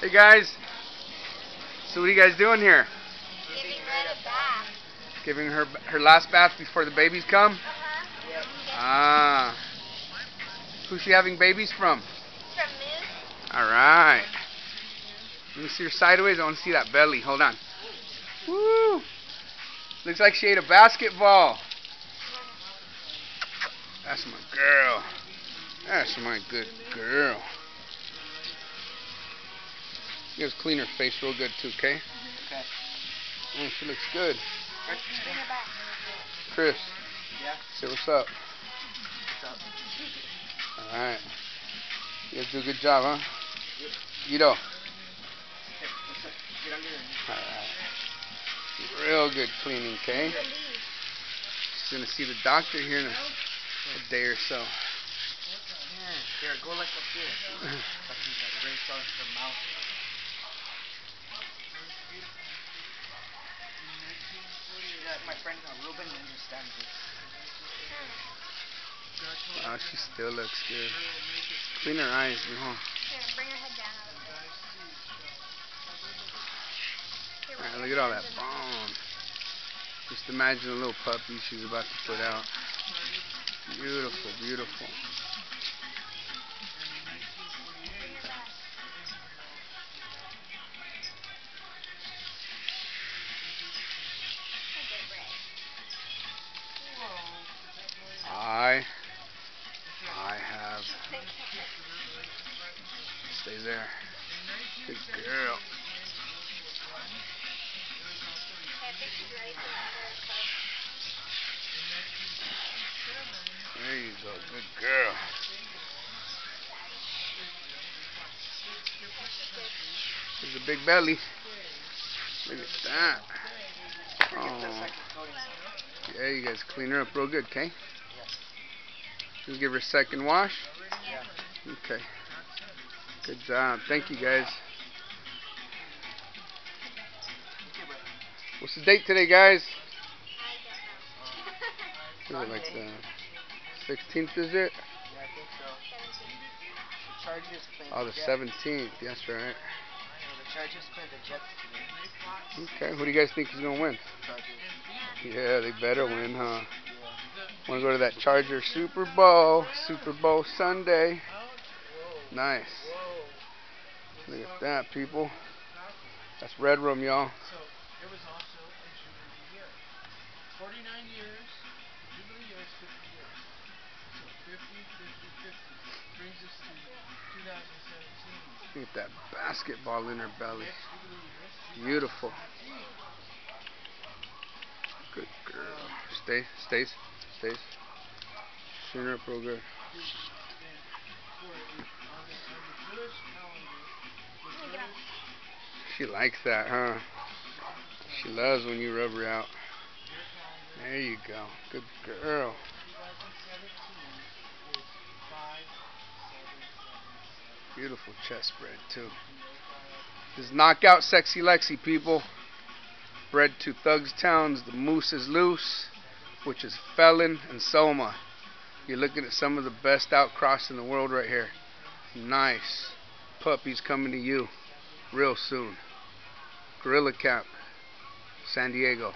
Hey guys, so what are you guys doing here? Giving Redd a bath. Giving her her last bath before the babies come? Uh-huh. Ah. Who's she having babies from? From Moose. Alright. Let me see her sideways. I want to see that belly. Hold on. Woo! Looks like she ate a basketball. That's my girl. That's my good girl. You guys clean her face real good too, okay? Okay. Mm, she looks good. Bring her back. Chris, Yeah. say what's up. What's up? Alright. You guys do a good job, huh? Guido. Get under. Alright. Real good cleaning, okay? She's gonna see the doctor here in a, a day or so. Here, go like up here. Like rinse off the mouth. Yeah, my friend Ruben understands this. Wow, she still looks good. Clean her eyes, you know. Here, bring her head down a little bit. Here, Alright, look at all that bone. Just imagine a little puppy she's about to put out. Beautiful, beautiful. Stay there. Good girl. I think she's ready for that haircut. There you go. Good girl. There's a big belly. Look at that. Oh, yeah, you guys clean her up real good, okay? Just give her a second wash. Okay. Good job. Thank you, guys. What's the date today, guys? Is it like the 16th, is it? Oh, the 17th. That's right. Okay. Who do you guys think is going to win? Yeah, they better win, huh? Want to go to that Charger Super Bowl, Super Bowl Sunday. Nice. Look at that, people. That's Red Room, y'all. So it was also a Jubilee year. 49 years, Jubilee year is 50 years. So 50, 50, 50 brings us to 2017. Look at that basketball in her belly. Next Jubilee year, Beautiful. Good girl. Stay, stays, stays. Shooting up real good. She likes that, huh? She loves when you rub her out. There you go. Good girl. 2017 is 5777. Beautiful chest spread, too. This is Knockout Sexy Lexi, people. Bred to Thuggstown's, the Moose is Loose, which is Felon and Soma. You're looking at some of the best outcross in the world right here. Nice. Puppies coming to you real soon. Gorilla Camp, San Diego.